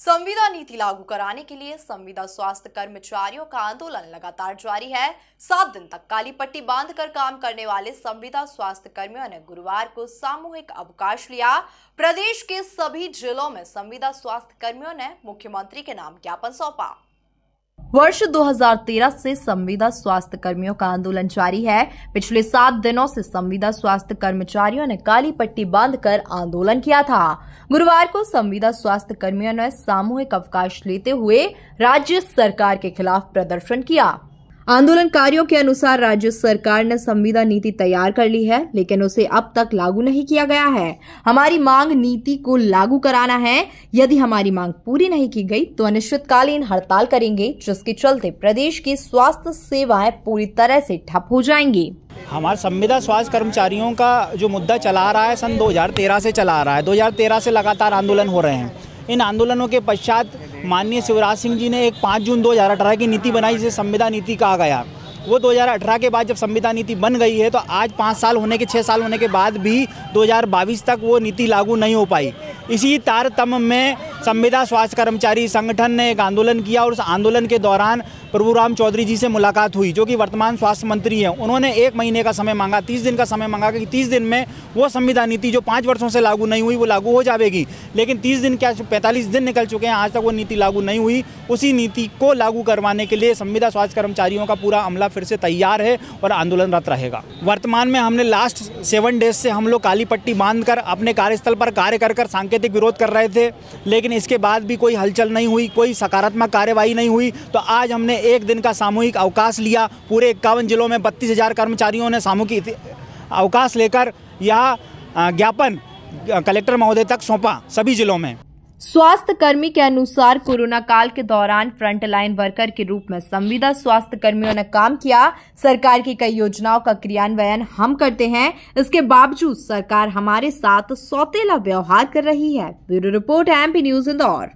संविदा नीति लागू कराने के लिए संविदा स्वास्थ्य कर्मचारियों का आंदोलन लगातार जारी है। सात दिन तक काली पट्टी बाँध कर काम करने वाले संविदा स्वास्थ्य कर्मियों ने गुरुवार को सामूहिक अवकाश लिया। प्रदेश के सभी जिलों में संविदा स्वास्थ्य कर्मियों ने मुख्यमंत्री के नाम ज्ञापन सौंपा। वर्ष 2013 से संविदा स्वास्थ्य कर्मियों का आंदोलन जारी है। पिछले सात दिनों से संविदा स्वास्थ्य कर्मचारियों ने काली पट्टी बांधकर आंदोलन किया था। गुरुवार को संविदा स्वास्थ्य कर्मियों ने सामूहिक अवकाश लेते हुए राज्य सरकार के खिलाफ प्रदर्शन किया। आंदोलनकारियों के अनुसार राज्य सरकार ने संविदा नीति तैयार कर ली है, लेकिन उसे अब तक लागू नहीं किया गया है। हमारी मांग नीति को लागू कराना है। यदि हमारी मांग पूरी नहीं की गई तो अनिश्चितकालीन हड़ताल करेंगे, जिसके चलते प्रदेश की स्वास्थ्य सेवाएँ पूरी तरह से ठप हो जाएँगी। हमारे संविदा स्वास्थ्य कर्मचारियों का जो मुद्दा चला रहा है, सन 2013 से चला रहा है। 2013 से लगातार आंदोलन हो रहे हैं। इन आंदोलनों के पश्चात माननीय शिवराज सिंह जी ने एक पाँच जून 2018 की नीति बनाई, जिसे संविदा नीति कहा गया। वो 2018 के बाद जब संविधान नीति बन गई है तो आज पाँच साल होने के छः साल होने के बाद भी 2022 तक वो नीति लागू नहीं हो पाई। इसी तारतम्य में संविदा स्वास्थ्य कर्मचारी संगठन ने एक आंदोलन किया और उस आंदोलन के दौरान प्रभु राम चौधरी जी से मुलाकात हुई, जो कि वर्तमान स्वास्थ्य मंत्री हैं। उन्होंने एक महीने का समय मांगा, तीस दिन का समय मांगा कि तीस दिन में वो संविदा नीति जो पाँच वर्षों से लागू नहीं हुई, वो लागू हो जाएगी लेकिन तीस दिन क्या पैंतालीस दिन निकल चुके हैं, आज तक वो नीति लागू नहीं हुई। उसी नीति को लागू करवाने के लिए संविदा स्वास्थ्य कर्मचारियों का पूरा अमला फिर से तैयार है और आंदोलनरत रहेगा। वर्तमान में हमने लास्ट सेवन डेज़ से हम लोग काली पट्टी बांधकर अपने कार्यस्थल पर कार्य कर कर सांकेतिक विरोध कर रहे थे, लेकिन इसके बाद भी कोई हलचल नहीं हुई, कोई सकारात्मक कार्यवाही नहीं हुई तो आज हमने एक दिन का सामूहिक अवकाश लिया। पूरे इक्यावन जिलों में बत्तीस हज़ार कर्मचारियों ने सामूहिक अवकाश लेकर यह ज्ञापन कलेक्टर महोदय तक सौंपा, सभी जिलों में। स्वास्थ्य कर्मी के अनुसार कोरोना काल के दौरान फ्रंट लाइन वर्कर के रूप में संविदा स्वास्थ्य कर्मियों ने काम किया। सरकार की कई योजनाओं का क्रियान्वयन हम करते हैं। इसके बावजूद सरकार हमारे साथ सौतेला व्यवहार कर रही है। Bureau report MP news Indore.